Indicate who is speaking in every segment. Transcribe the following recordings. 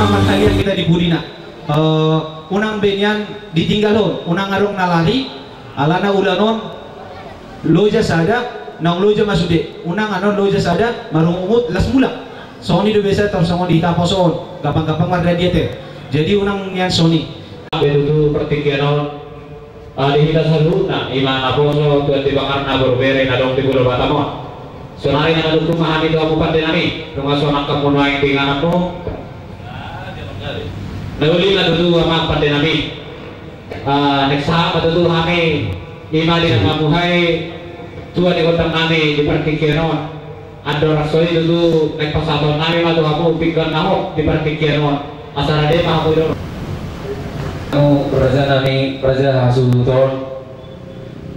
Speaker 1: Makan kalian kita di Budina. Eh, unang benyan ditinggalon, unang arong nalari, alana ulanon, loja sada, nang loja masude. Unang anon loja sada, marung umut, las mula. Sony do besa tar songo di taposon, gampang-gampang marga diete. Jadi unang yan Sony.
Speaker 2: Betutu pertikianon di kita saluna iman aposo tuan di bakar na berbere na dong di bulan batamo. Sonari na rumah itu aku pandai nami rumah sonak kamu naik dengan aku. Naluli na tutu ama pandai nami. Next ha matutu kami ima di nama muhai tuan di kota nami di pertikianon. Ada rasoi tutu naik pasaton nami matu aku pikir nahok di pertikianon. Asal ada mah aku dong.
Speaker 3: Kami kerja kami kerja hasuton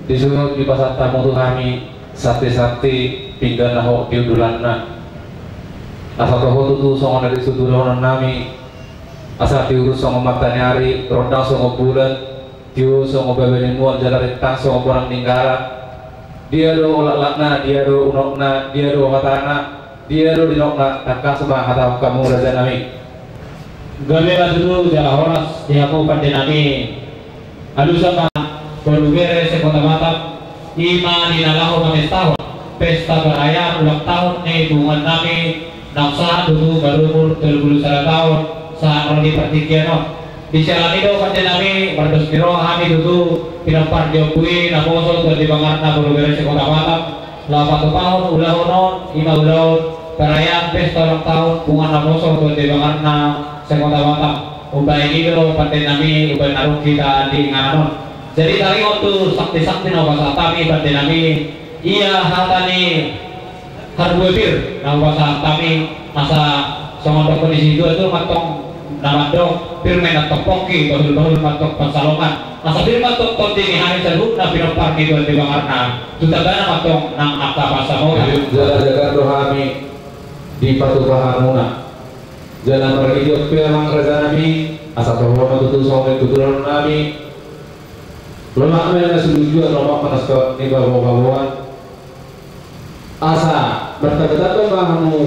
Speaker 3: disuruh di pasar tamu tuh kami sate-sate pinggan nahok diudulan na asal toho tuh songo dari sudulan nami asal diurus songo mata nyari ronda songo bulan tiu songo bebeni mual jalan rentang songo orang ninggara dia do olak lakna dia do unokna dia do hatana dia do dinokna takka semua hata kamu raja nami
Speaker 2: Gamera dulu jala horas di aku sama. Berubere sekota matap Ima di nalaho kami tahun Pesta berayam ulang tahun nih hubungan nami Naksa dulu baru umur 31 tahun. Saat rodi pertikian Di jalan itu pandai nami Berdus biro kami dulu Pinampar diokui Namoso dari bangarna berubere sekota matap Lapan tahun ulah honon Ima ulah Perayaan pesta ulang tahun Bunga namoso dari bangarna sekota matang ubay itu pantai nami ubay narung kita di nganon. Jadi tadi waktu sakti-sakti no bahasa kami pantai nami iya hatani harbu bir nah bahasa kami masa sama kondisi itu itu matong nama firman atau poki bahul bahul matok pansalongan masa firman matok kontini hari serbu na pinopar di dua tiga karena sudah gana matong nang akta bahasa mau
Speaker 3: jaga-jaga rohani di patu pahamuna jalan berhidup piamang kerja nabi asal bahwa tutu sama tuturan nabi. Lemak mana setuju lemak panas ke ni bawa-bawaan asa bertabetan tuh kamu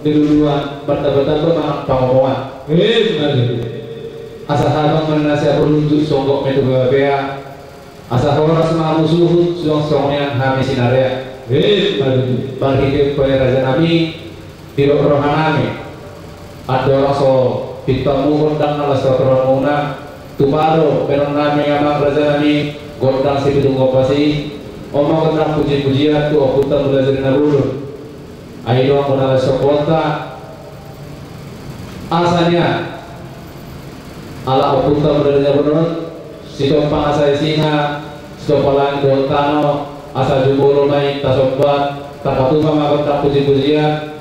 Speaker 3: di duluan bertabetan tuh kamu pengumuman asa habang menasihat berunjuk songkok metu bea. Asa horas ma musuh suang songnya kami sinaria. Berhidup kaya raja nabi tidak rohanami ada raso kita muhun dan alas muna tuparo pero nami nga raja nami gondang si bidung kopasi omong tentang puji-pujian tu okutan belajar na bulu ayo ako na sa kota. Asalnya ala okutan belajar bulu sito pangasay singa sito palang dontano asa jumuro may tasombat tapatuma makot puji-pujian.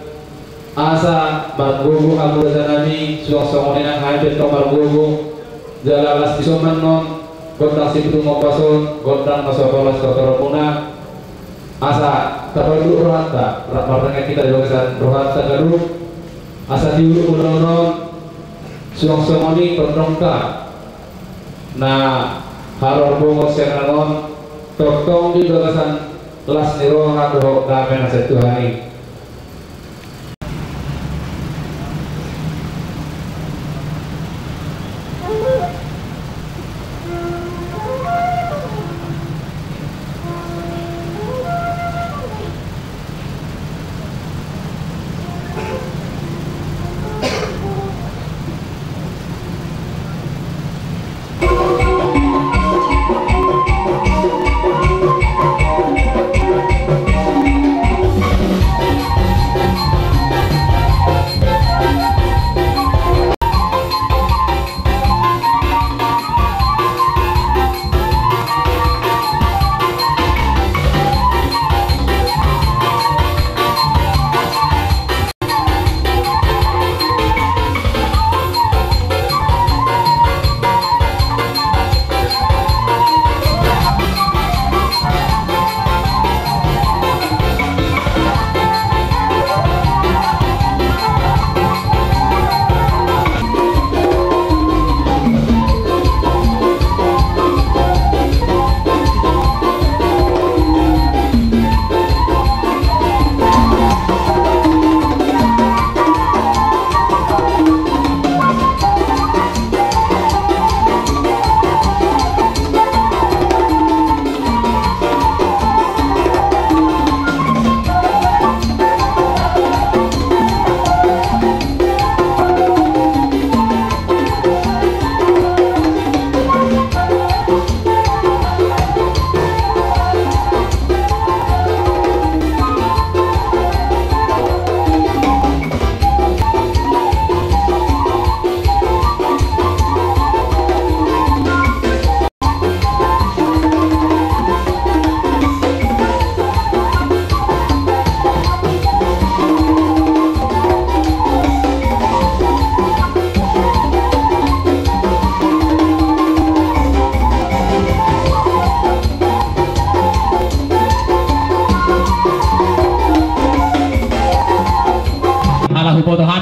Speaker 3: Asa ang sa nami suwang songonin ang hybrid ka margogo jalalas isuman non gondang si pitung mapason gondang masokolas kotor muna asa tapadu rohanta. Rapartanga kita di bagasan rohanta garu asa diulu unonon suwang songoni kondong ka. Na haror bungo senanon toktong di bagasan las nirohan dohok dame na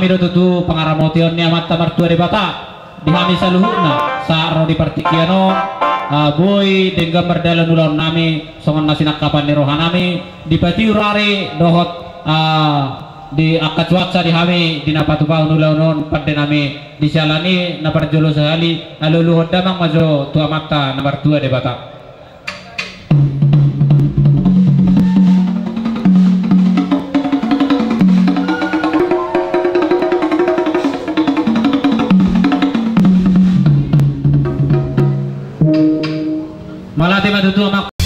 Speaker 3: sa Tuhani
Speaker 2: hupoto hami do tutu pangaramotion ni amat martua de bata. Di hami saluhuna sa ro di partikiano uh, boy den gambar dalan ulan nami songon nasinak kapan ni rohanami di pati urare dohot uh, di akat cuaca di hami di napatu bau nulaunon pada nami. Di jalani napar jolo sehali aluluhon damang majo tua makta nomor dua bata Walati madudu